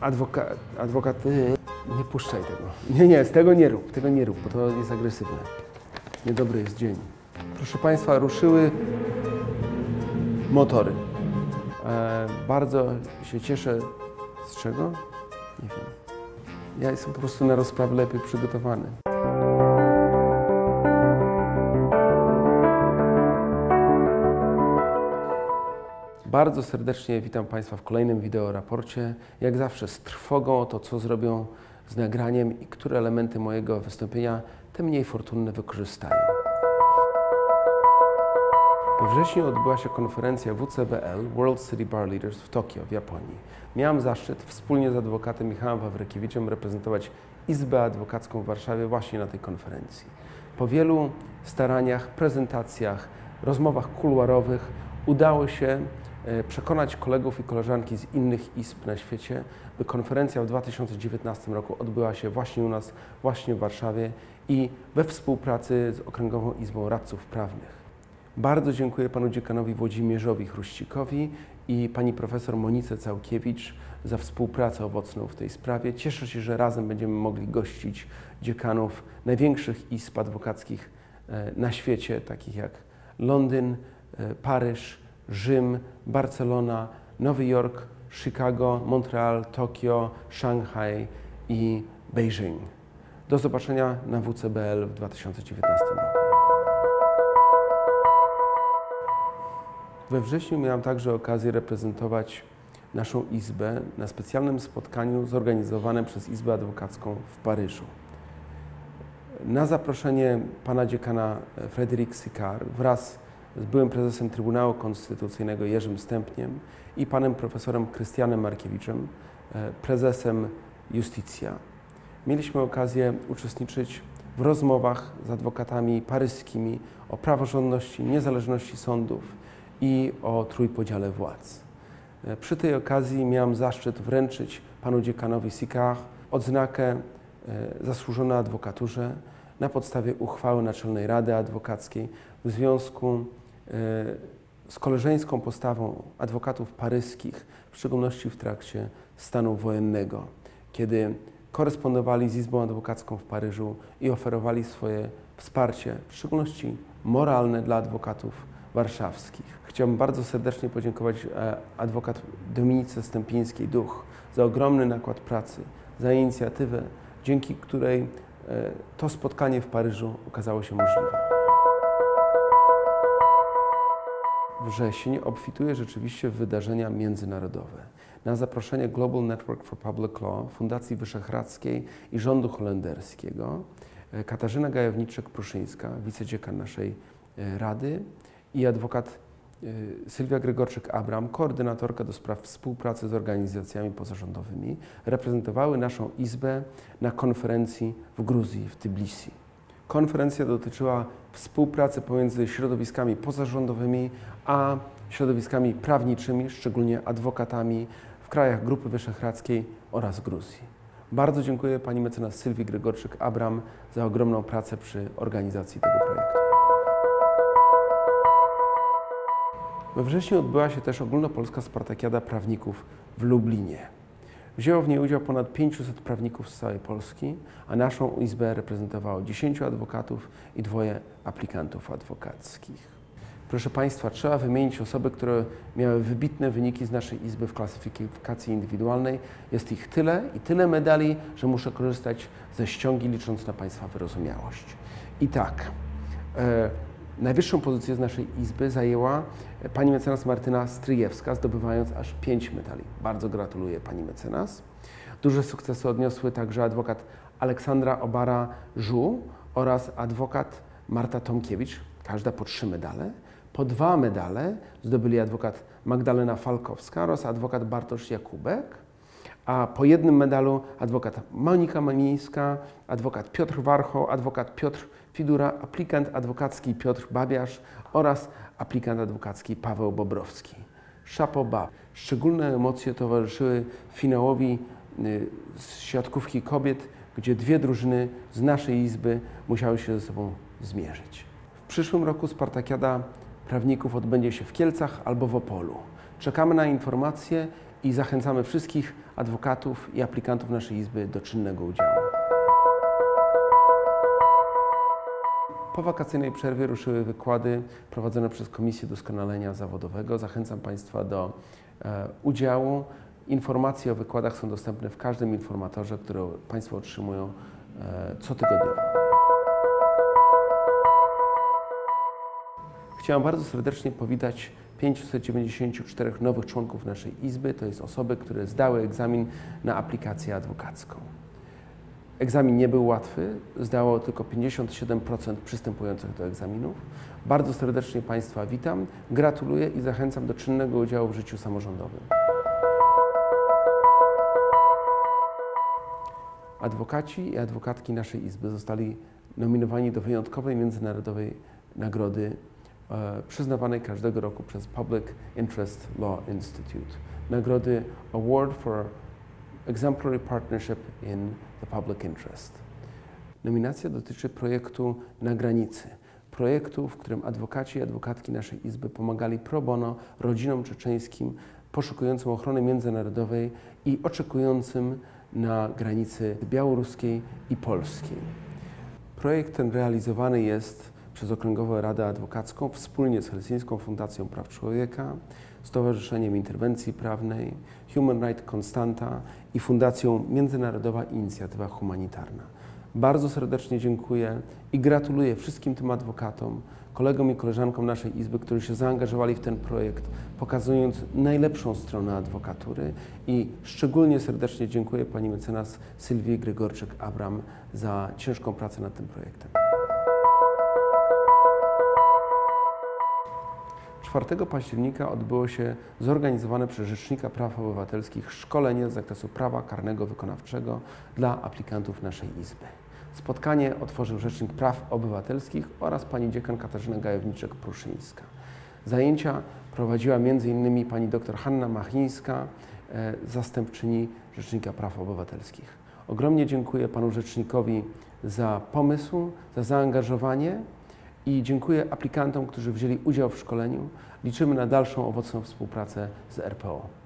adwokat, adwokat, e, nie puszczaj tego. Nie, nie, z tego nie rób, tego nie rób, bo to jest agresywne. Niedobry jest dzień. Proszę Państwa, ruszyły motory. E, bardzo się cieszę. Z czego? Nie wiem. Ja jestem po prostu na rozprawę lepiej przygotowany. Bardzo serdecznie witam Państwa w kolejnym wideoraporcie. Jak zawsze z trwogą o to, co zrobią z nagraniem i które elementy mojego wystąpienia te mniej fortunne wykorzystają. We wrześniu odbyła się konferencja WCBL World City Bar Leaders w Tokio, w Japonii. Miałem zaszczyt wspólnie z adwokatem Michałem Wawrykiewiczem reprezentować Izbę Adwokacką w Warszawie właśnie na tej konferencji. Po wielu staraniach, prezentacjach, rozmowach kuluarowych udało się przekonać kolegów i koleżanki z innych izb na świecie, by konferencja w 2019 roku odbyła się właśnie u nas, właśnie w Warszawie i we współpracy z Okręgową Izbą Radców Prawnych. Bardzo dziękuję panu dziekanowi Włodzimierzowi Chruścikowi i pani profesor Monice Całkiewicz za współpracę owocną w tej sprawie. Cieszę się, że razem będziemy mogli gościć dziekanów największych izb adwokackich e, na świecie, takich jak Londyn, e, Paryż, Rzym, Barcelona, Nowy Jork, Chicago, Montreal, Tokio, Szanghaj i Beijing. Do zobaczenia na WCBL w 2019 roku. We wrześniu miałam także okazję reprezentować naszą Izbę na specjalnym spotkaniu zorganizowanym przez Izbę Adwokacką w Paryżu. Na zaproszenie pana dziekana Frédéric Sicard wraz z byłym prezesem Trybunału Konstytucyjnego Jerzym Stępniem i panem profesorem Krystianem Markiewiczem, e, prezesem Justicja. Mieliśmy okazję uczestniczyć w rozmowach z adwokatami paryskimi o praworządności, niezależności sądów i o trójpodziale władz. E, przy tej okazji miałem zaszczyt wręczyć panu dziekanowi Sicard odznakę e, zasłużona adwokaturze na podstawie uchwały Naczelnej Rady Adwokackiej w związku z koleżeńską postawą adwokatów paryskich, w szczególności w trakcie stanu wojennego, kiedy korespondowali z Izbą Adwokacką w Paryżu i oferowali swoje wsparcie, w szczególności moralne dla adwokatów warszawskich. Chciałbym bardzo serdecznie podziękować e, adwokat Dominice Stępińskiej-Duch za ogromny nakład pracy, za inicjatywę, dzięki której e, to spotkanie w Paryżu okazało się możliwe. Wrzesień obfituje rzeczywiście w wydarzenia międzynarodowe. Na zaproszenie Global Network for Public Law, Fundacji Wyszehradzkiej i rządu holenderskiego e, Katarzyna Gajowniczek-Pruszyńska, wicedziekan naszej Rady i adwokat y, Sylwia Gregorczyk-Abram, koordynatorka do spraw współpracy z organizacjami pozarządowymi, reprezentowały naszą Izbę na konferencji w Gruzji, w Tbilisi. Konferencja dotyczyła współpracy pomiędzy środowiskami pozarządowymi a środowiskami prawniczymi, szczególnie adwokatami w krajach Grupy Wyszehradzkiej oraz Gruzji. Bardzo dziękuję pani mecenas Sylwii Gregorczyk-Abram za ogromną pracę przy organizacji tego projektu. We wrześniu odbyła się też ogólnopolska Spartakiada Prawników w Lublinie. Wzięło w niej udział ponad 500 prawników z całej Polski, a naszą izbę reprezentowało 10 adwokatów i dwoje aplikantów adwokackich. Proszę Państwa, trzeba wymienić osoby, które miały wybitne wyniki z naszej izby w klasyfikacji indywidualnej. Jest ich tyle i tyle medali, że muszę korzystać ze ściągi, licząc na Państwa wyrozumiałość. I tak, e, Najwyższą pozycję z naszej izby zajęła pani mecenas Martyna Stryjewska, zdobywając aż pięć medali. Bardzo gratuluję pani mecenas. Duże sukcesy odniosły także adwokat Aleksandra Obara-Żu oraz adwokat Marta Tomkiewicz, każda po trzy medale. Po dwa medale zdobyli adwokat Magdalena Falkowska oraz adwokat Bartosz Jakubek, a po jednym medalu adwokat Monika Malińska, adwokat Piotr Warcho, adwokat Piotr Fidura, aplikant adwokacki Piotr Babiarz oraz aplikant adwokacki Paweł Bobrowski. Szapoba. Szczególne emocje towarzyszyły finałowi y, z siatkówki kobiet, gdzie dwie drużyny z naszej izby musiały się ze sobą zmierzyć. W przyszłym roku Spartakiada Prawników odbędzie się w Kielcach albo w Opolu. Czekamy na informacje i zachęcamy wszystkich adwokatów i aplikantów naszej Izby do czynnego udziału. Po wakacyjnej przerwie ruszyły wykłady prowadzone przez Komisję Doskonalenia Zawodowego. Zachęcam Państwa do e, udziału. Informacje o wykładach są dostępne w każdym informatorze, który Państwo otrzymują e, cotygodniowo. Chciałem bardzo serdecznie powitać 594 nowych członków naszej Izby. To jest osoby, które zdały egzamin na aplikację adwokacką. Egzamin nie był łatwy, zdało tylko 57% przystępujących do egzaminów. Bardzo serdecznie Państwa witam, gratuluję i zachęcam do czynnego udziału w życiu samorządowym. Adwokaci i adwokatki naszej Izby zostali nominowani do wyjątkowej międzynarodowej nagrody przyznawanej każdego roku przez Public Interest Law Institute. Nagrody Award for Exemplary Partnership in the Public Interest. Nominacja dotyczy projektu Na granicy. Projektu, w którym adwokaci i adwokatki naszej Izby pomagali pro bono rodzinom czeczeńskim poszukującym ochrony międzynarodowej i oczekującym na granicy białoruskiej i polskiej. Projekt ten realizowany jest przez Okręgową Radę Adwokacką wspólnie z Helsińską Fundacją Praw Człowieka, Stowarzyszeniem Interwencji Prawnej, Human Rights Constanta i Fundacją Międzynarodowa Inicjatywa Humanitarna. Bardzo serdecznie dziękuję i gratuluję wszystkim tym adwokatom, kolegom i koleżankom naszej Izby, którzy się zaangażowali w ten projekt, pokazując najlepszą stronę adwokatury i szczególnie serdecznie dziękuję pani mecenas Sylwii Grygorczyk-Abram za ciężką pracę nad tym projektem. 4 października odbyło się zorganizowane przez Rzecznika Praw Obywatelskich szkolenie z zakresu prawa karnego wykonawczego dla aplikantów naszej Izby. Spotkanie otworzył Rzecznik Praw Obywatelskich oraz pani dziekan Katarzyna Gajowniczek-Pruszyńska. Zajęcia prowadziła m.in. pani dr Hanna Machińska, e, zastępczyni Rzecznika Praw Obywatelskich. Ogromnie dziękuję panu Rzecznikowi za pomysł, za zaangażowanie i dziękuję aplikantom, którzy wzięli udział w szkoleniu. Liczymy na dalszą owocną współpracę z RPO.